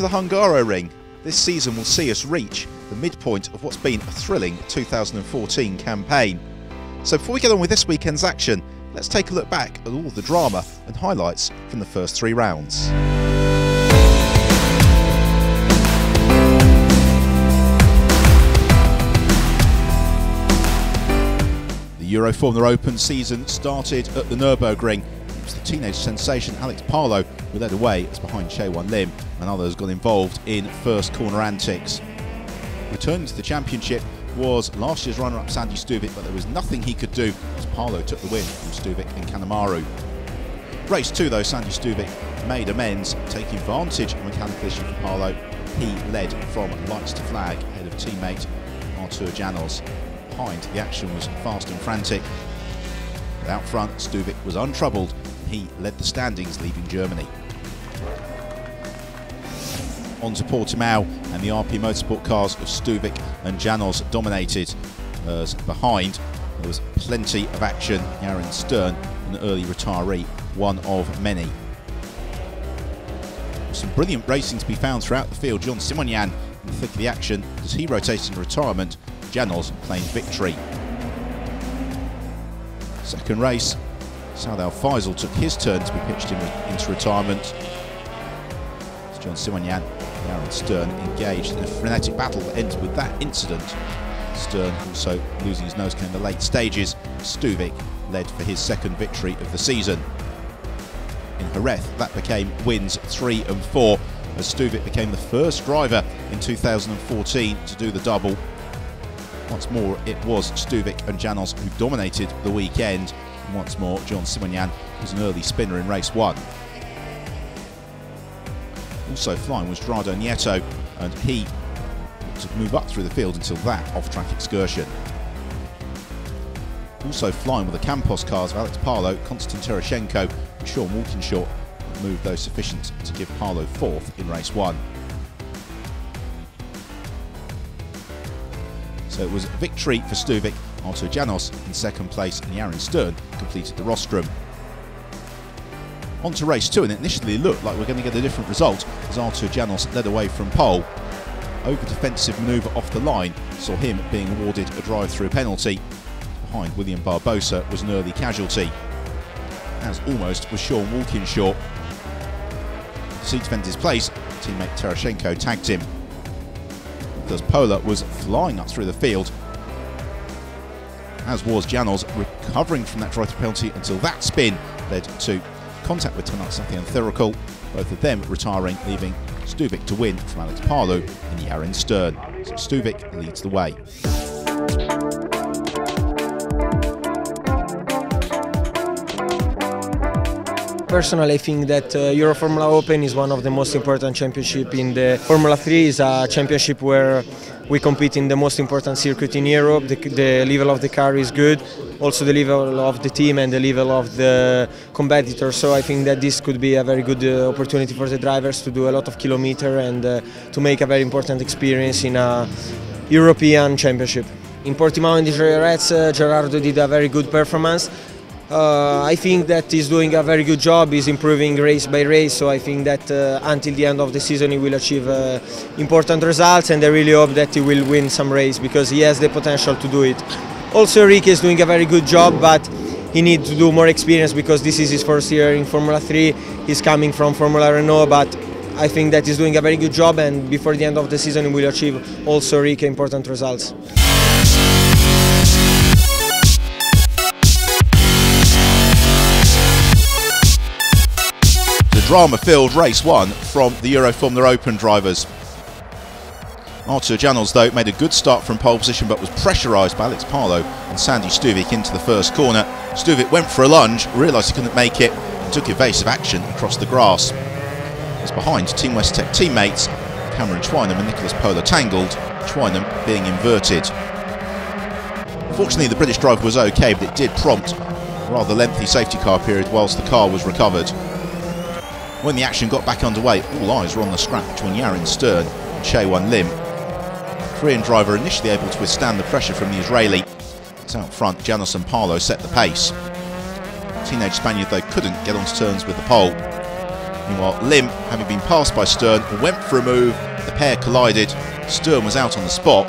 To the Hungaroring. This season will see us reach the midpoint of what's been a thrilling 2014 campaign. So before we get on with this weekend's action, let's take a look back at all the drama and highlights from the first three rounds. The Euro Formula Open season started at the Nürburgring with the teenage sensation Alex Palou who led away as behind Chaewon Lim and others got involved in first corner antics. Returning to the championship was last year's runner-up Sandy Stuvik, but there was nothing he could do as Palou took the win from Stuvik and Kanamaru. Race 2 though, Sandy Stuvik made amends, taking advantage of mechanical issue for Palou. He led from lights to flag ahead of teammate Artur Janosz. Behind, the action was fast and frantic. But out front, Stuvik was untroubled he led the standings, leaving Germany. On to Portimao, and the RP Motorsport cars of Stuvik and Janosz dominated. As behind, there was plenty of action. Yarin Stern, an early retiree, one of many. Some brilliant racing to be found throughout the field. John Simonian in the thick of the action as he rotated into retirement. Janosz claimed victory. Second race, Saad Faisal took his turn to be pitched in, into retirement. John Simonian Yarin Stern engaged in a frenetic battle that ended with that incident. Stern also losing his nose came in the late stages. Stuvik led for his second victory of the season. In Jerez, that became wins three and four as Stuvik became the first driver in 2014 to do the double. Once more, it was Stuvik and Janosz who dominated the weekend and once more, John Simonian was an early spinner in race one. Also flying was Gerardo Nieto, and he to move up through the field until that off-track excursion. Also flying were the Campos cars of Alex Palou, Konstantin Tereshchenko and Sean Walkinshaw moved those sufficient to give Palou fourth in race one. So it was victory for Stuvik Artur Janosz in second place and Yarin Stern completed the rostrum. On to race two, and it initially looked like we are going to get a different result as Artur Janosz led away from pole. Over defensive manoeuvre off the line saw him being awarded a drive-through penalty. Behind William Barbosa was an early casualty, as almost was Sean Walkinshaw. To defend his place, teammate Tereshchenko tagged him. Thus Pola was flying up through the field as was Janosz, recovering from that drive through penalty until that spin led to contact with Tanat and Thirikal, both of them retiring, leaving Stuvik to win from Alex Palou and Yarin Stern. So Stuvik leads the way. Personally, I think that uh, Euro Formula Open is one of the most important championship in the Formula 3. is a championship where we compete in the most important circuit in Europe. The, the, level of the car is good, also the level of the team and the level of the competitors. So I think that this could be a very good uh, opportunity for the drivers to do a lot of kilometer and uh, to make a very important experience in a European championship. In Portimao and Jerez, uh, Gerardo did a very good performance. Uh, I think that he's doing a very good job. He's improving race by race. So I think that uh, until the end of the season he will achieve uh, important results, and I really hope that he will win some race because he has the potential to do it. Also, Rick is doing a very good job, but he needs to do more experience because this is his first year in Formula 3. He's coming from Formula Renault, but I think that he's doing a very good job, and before the end of the season he will achieve also Rick important results. The drama-filled race one from the Euro Formula Open drivers. Artur Janosz, though, made a good start from pole position but was pressurised by Alex Palou and Sandy Stuvik into the first corner. Stuvik went for a lunge, realised he couldn't make it, and took evasive action across the grass. As behind, Team West-Tec teammates Cameron Twynham and Nicholas Pohler tangled, Twynham being inverted. Fortunately, the British driver was okay, but it did prompt a rather lengthy safety car period whilst the car was recovered. When the action got back underway, all eyes were on the scrap between Yarin Stern and Chaewon Lim. Korean driver initially able to withstand the pressure from the Israeli. It's out front, Janosz and Palou set the pace. Teenage Spaniard though couldn't get onto terms with the pole. Meanwhile, Lim, having been passed by Stern, went for a move. The pair collided. Stern was out on the spot.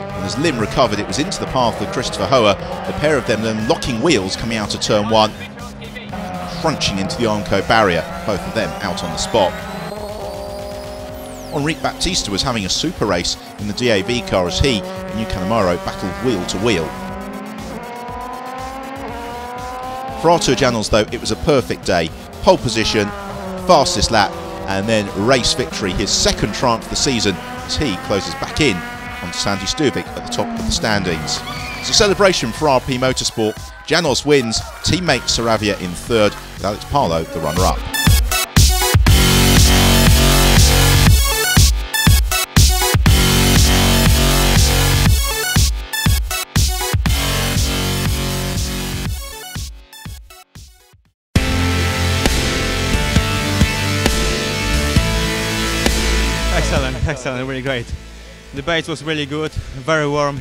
And as Lim recovered, it was into the path of Christopher Höher. The pair of them then locking wheels coming out of turn one crunching into the Armco barrier. Both of them out on the spot. Enrique Baptista was having a super race in the DAV car as he and Yu Kanamaru battled wheel to wheel. For Artur Janosz though, it was a perfect day. Pole position, fastest lap, and then race victory, his second triumph of the season as he closes back in on Sandy Stuvik at the top of the standings. It's a celebration for RP Motorsport. Janosz wins, teammate Saravia in third, with Alex Palou the runner-up. Excellent, excellent, really great. The base was really good, very warm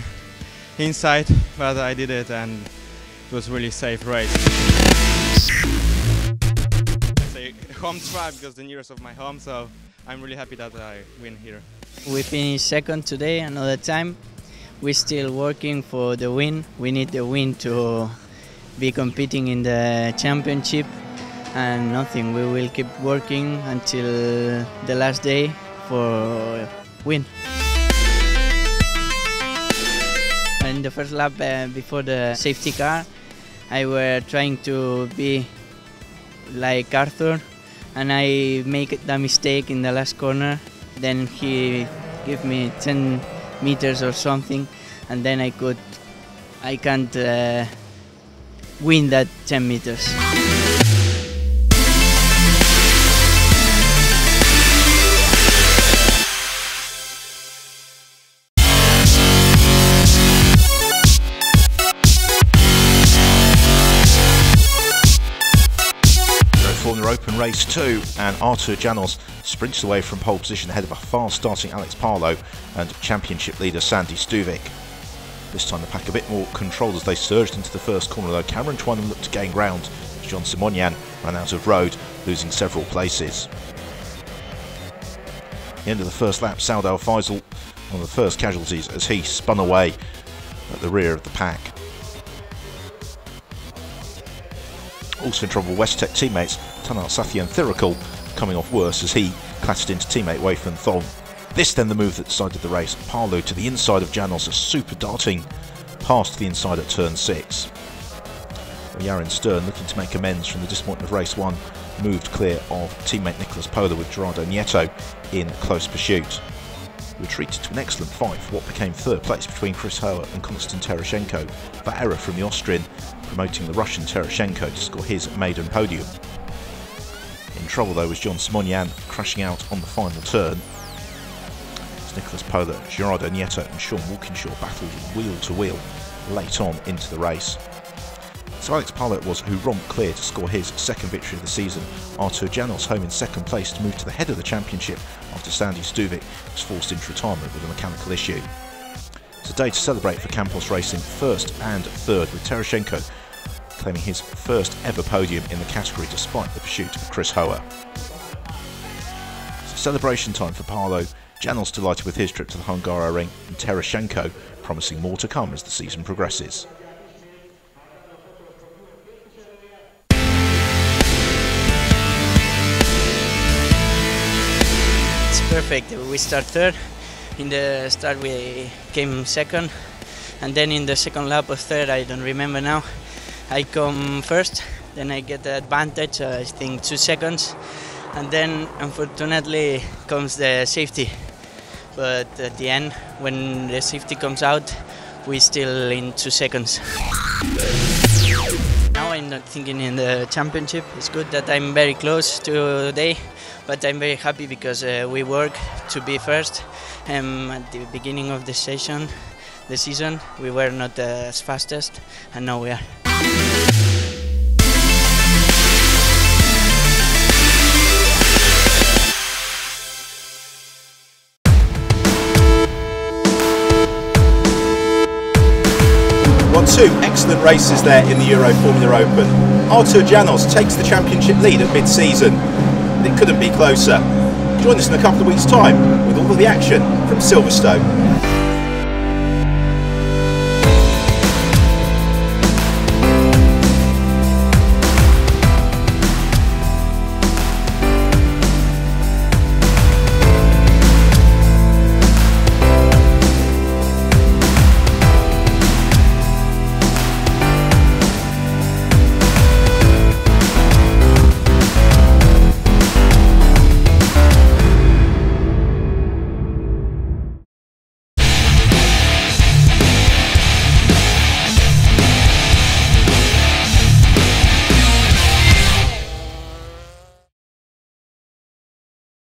inside, but I did it and it was really safe race. I say home track because the nearest of my home, so I'm really happy that I win here. We finished second today, another time. We're still working for the win. We need the win to be competing in the championship and nothing. We will keep working until the last day for win. In the first lap uh, before the safety car, I were trying to be like Arthur and I make the mistake in the last corner. Then he give me 10 meters or something and then I could, I can't uh, win that 10 meters. Race 2 and Artur Janosz sprints away from pole position ahead of a fast starting Alex Palou and championship leader Sandy Stuvik. This time the pack a bit more controlled as they surged into the first corner though Cameron Twynham looked to gain ground as John Simonian ran out of road losing several places. The end of the first lap Saud Al Faisal one of the first casualties as he spun away at the rear of the pack. Also in trouble, West-Tec teammates Tanart Sathienthirakul coming off worse as he clattered into teammate Weifan Thong. This then the move that decided the race. Palou to the inside of Janosz, a super darting past the inside at turn 6. Yarin Stern looking to make amends from the disappointment of race 1 moved clear of teammate Nicholas Pohler with Gerardo Nieto in close pursuit. Retreated to an excellent fight for what became third place between Chris Höher and Konstantin Tereshchenko. That error from the Austrian promoting the Russian Tereshchenko to score his maiden podium. In trouble though was John Simonian crashing out on the final turn. As Nicholas Pohler, Gerardo Nieto and Sean Walkinshaw battled wheel to wheel late on into the race. So Alex Palou was who romped clear to score his second victory of the season. Artur Janosz home in second place to move to the head of the championship after Sandy Stuvik was forced into retirement with a mechanical issue. It's a day to celebrate for Campos Racing first and third with Tereshchenko claiming his first ever podium in the category despite the pursuit of Chris. It's celebration time for Palou, Janosz delighted with his trip to the Hungaroring and Tereshchenko promising more to come as the season progresses. It's perfect. We start third. In the start we came second, and then in the second lap of third, I don't remember now, I come first. Then I get the advantage, uh, I think two seconds, and then unfortunately comes the safety. But at the end, when the safety comes out, we still in two seconds. Now I'm not thinking in the championship. It's good that I'm very close to today, but I'm very happy because uh, we work to be first. Um, at the beginning of the session, the season, we were not uh, as fastest, and now we are. Two excellent races there in the Euro Formula Open. Artur Janosz takes the championship lead at mid-season. It couldn't be closer. Join us in a couple of weeks' time with all of the action from Silverstone.